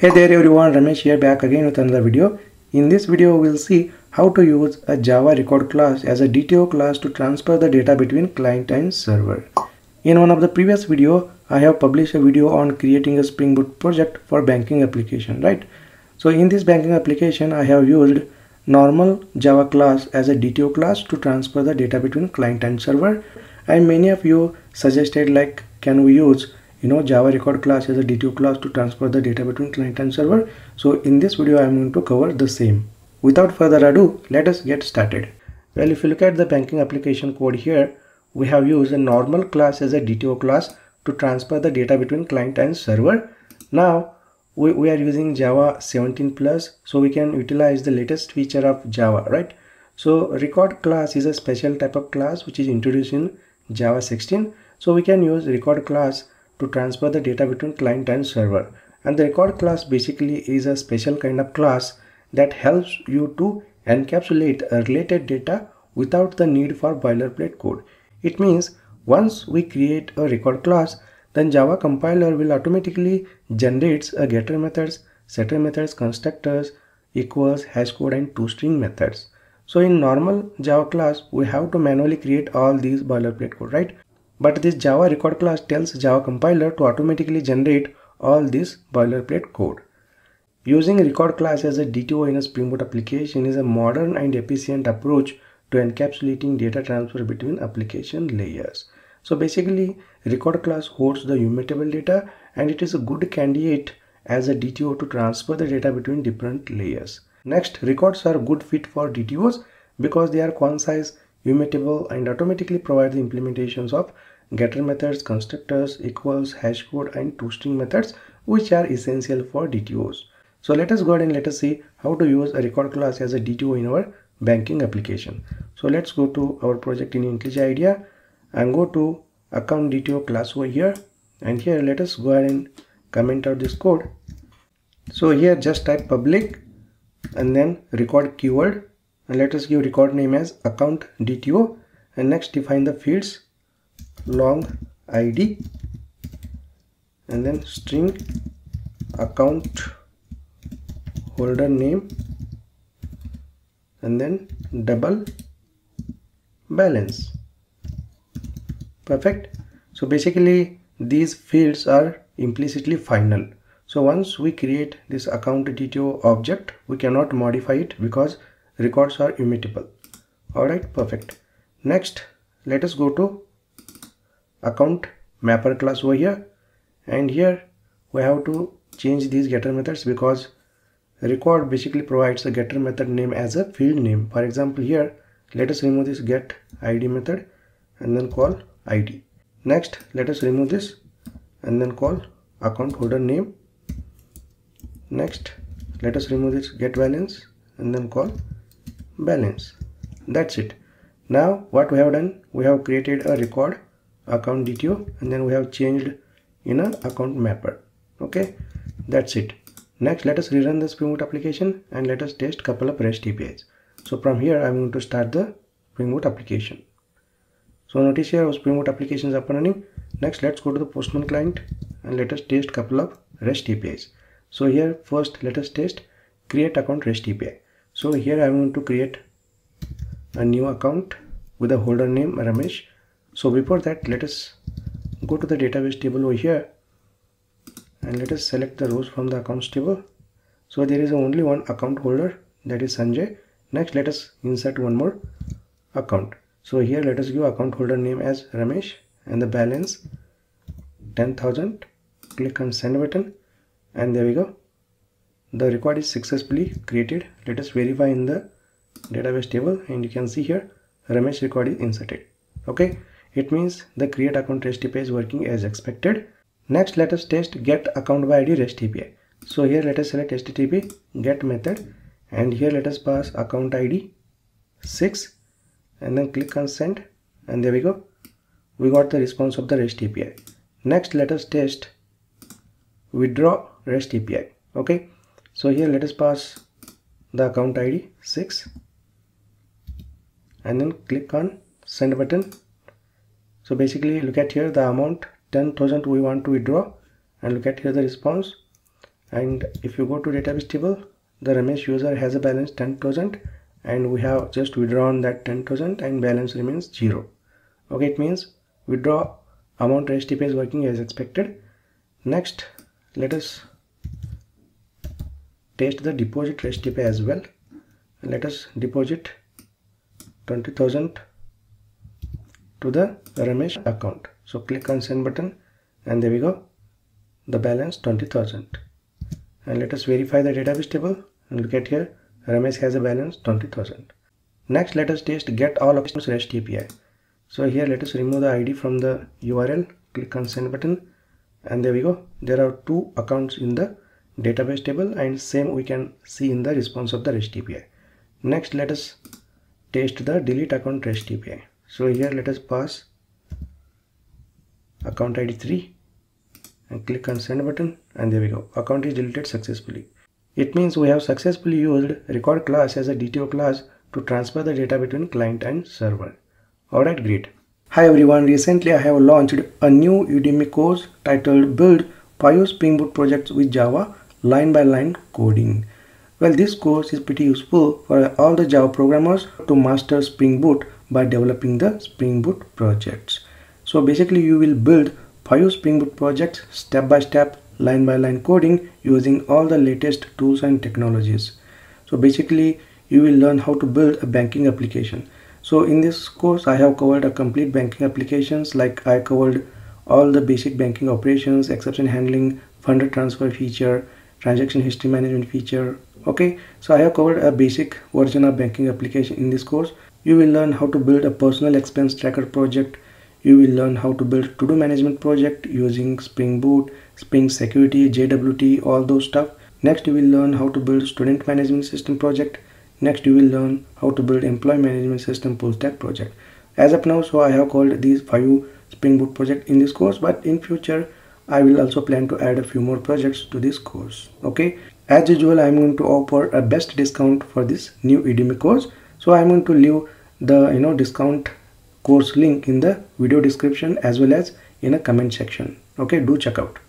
Hey there everyone, Ramesh here back again with another video. In this video we'll see how to use a Java record class as a DTO class to transfer the data between client and server. In one of the previous video, I have published a video on creating a Spring Boot project for banking application, right? So in this banking application, I have used normal Java class as a DTO class to transfer the data between client and server. And many of you suggested like, can we use you know java record class as a DTO class to transfer the data between client and server. So in this video i'm going to cover the same. Without further ado let us get started. Well if you look at the banking application code here we have used a normal class as a DTO class to transfer the data between client and server. Now we, we are using java 17 plus so we can utilize the latest feature of java right? So record class is a special type of class which is introduced in java 16 so we can use record class to transfer the data between client and server. And the record class basically is a special kind of class that helps you to encapsulate a related data without the need for boilerplate code. It means once we create a record class, then Java compiler will automatically generates a getter methods, setter methods, constructors, equals, hash code and toString methods. So in normal Java class, we have to manually create all these boilerplate code, right? But this Java record class tells Java compiler to automatically generate all this boilerplate code. Using record class as a DTO in a Spring Boot application is a modern and efficient approach to encapsulating data transfer between application layers. So basically record class holds the immutable data and it is a good candidate as a DTO to transfer the data between different layers. Next, records are good fit for DTOs because they are concise, immutable and automatically provide the implementations of getter methods, constructors, equals, hash code and toString methods which are essential for DTOs. So let us go ahead and let us see how to use a record class as a DTO in our banking application. So let's go to our project in IntelliJ IDEA and go to account DTO class over here and here let us go ahead and comment out this code. So here just type public and then record keyword and let us give record name as account DTO and next define the fields. Long id and then string account holder name. And then double balance. Perfect. So basically these fields are implicitly final. So once we create this account DTO object we cannot modify it because records are immutable. Alright perfect. Next let us go to account mapper class over here. And here we have to change these getter methods because record basically provides a getter method name as a field name. For example here let us remove this get id method and then call id next let us remove this and then call account holder name. Next let us remove this get balance and then call balance. That's it. Now what we have done we have created a record account DTO and then we have changed in a account mapper. Okay? That's it. Next let us rerun the Spring Boot application and let us test couple of REST APIs. So from here I'm going to start the Spring Boot application. So notice here our Spring Boot application is up and running. Next let's go to the Postman client and let us test couple of REST APIs. So here first let us test create account REST API so here I'm going to create a new account with a holder name Ramesh. So before that let us go to the database table over here and let us select the rows from the accounts table. So there is only one account holder that is Sanjay. Next let us insert one more account. So here let us give account holder name as Ramesh and the balance 10,000 click on send button and there we go the record is successfully created let us verify in the database table and you can see here Ramesh record is inserted okay it means the create account REST API is working as expected. Next, let us test get account by ID REST API. So here let us select HTTP get method and here let us pass account ID 6 and then click on send and there we go. We got the response of the REST API. Next, let us test withdraw REST API. Okay. So here let us pass the account ID 6 and then click on send button. So basically look at here the amount 10,000 we want to withdraw and look at here the response. And if you go to database table the Ramesh user has a balance 10,000 and we have just withdrawn that 10,000 and balance remains zero. Okay it means withdraw amount API is working as expected. Next let us test the deposit API as well. Let us deposit 20,000 to the Ramesh account. So click on send button and there we go. The balance 20,000 and let us verify the database table and look at here. Ramesh has a balance 20,000 next let us test get all options REST API. So here let us remove the id from the url click on send button and there we go. There are two accounts in the database table and same we can see in the response of the rest api. Next let us test the delete account rest api. So here let us pass account id 3 and click on send button and there we go. Account is deleted successfully. It means we have successfully used record class as a dto class to transfer the data between client and server. Alright, great. Hi everyone, recently I have launched a new Udemy course titled Build 5 Spring Boot Projects with Java Line by Line Coding. Well, this course is pretty useful for all the Java programmers to master Spring Boot by developing the Spring Boot projects. So basically you will build five Spring Boot projects step by step, line by line coding using all the latest tools and technologies. So basically you will learn how to build a banking application so in this course i have covered a complete banking applications like i covered all the basic banking operations exception handling fund transfer feature transaction history management feature. Okay so i have covered a basic version of banking application in this course. You will learn how to build a personal expense tracker project. You will learn how to build to-do management project using spring boot spring security jwt all those stuff. Next you will learn how to build student management system project. Next, you will learn how to build employee management system full stack project. As of now, so I have called these five Spring Boot project in this course, but in future, I will also plan to add a few more projects to this course. Okay. As usual, I'm going to offer a best discount for this new Udemy course. So I'm going to leave the you know discount course link in the video description as well as in a comment section. Okay, do check out.